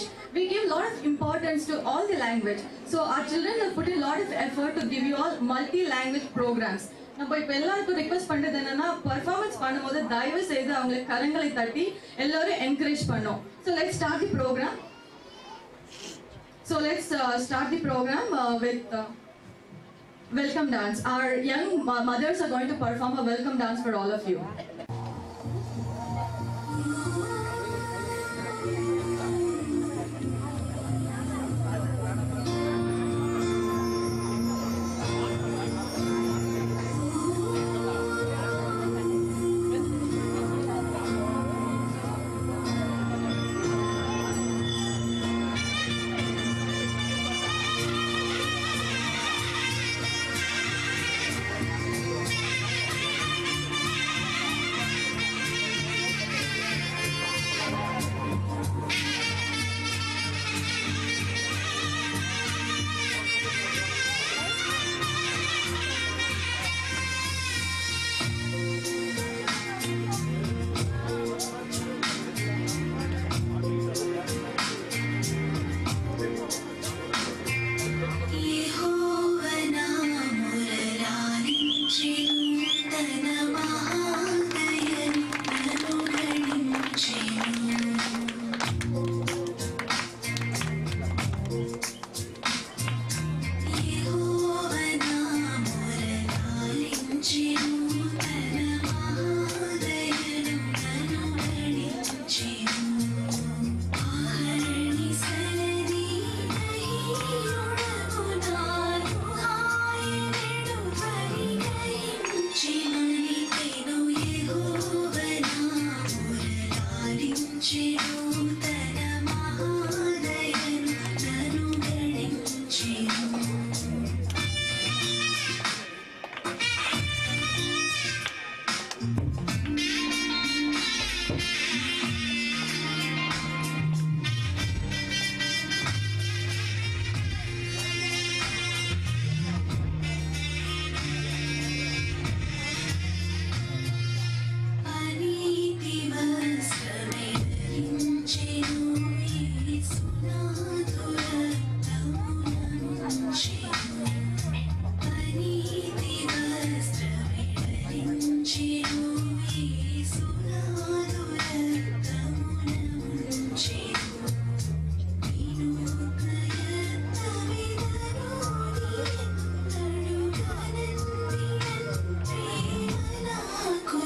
English. We give a lot of importance to all the language. So our children have put a lot of effort to give you all multi-language programs. நம்ம இப்போ எல்லாருக்கும் request பண்றது என்னன்னா performance பண்ணும்போது தயவு செய்து அவங்களுக்கு கரங்களை தட்டி எல்லாரும் என்கரேஜ் பண்ணோம் so let start the program so let's start the program with welcome dance. Our young mo- mothers are going to perform a welcome dance for all of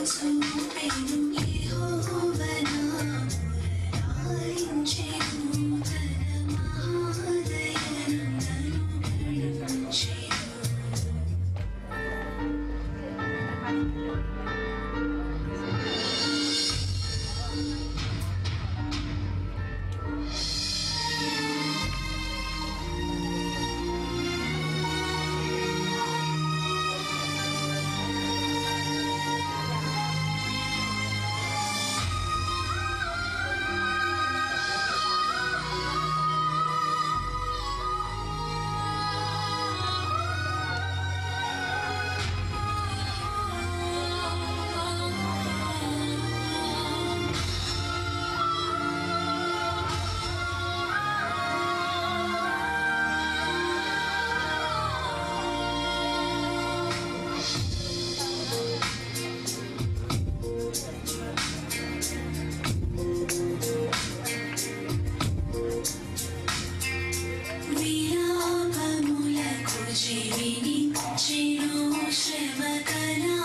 so baby, you आश्रमकला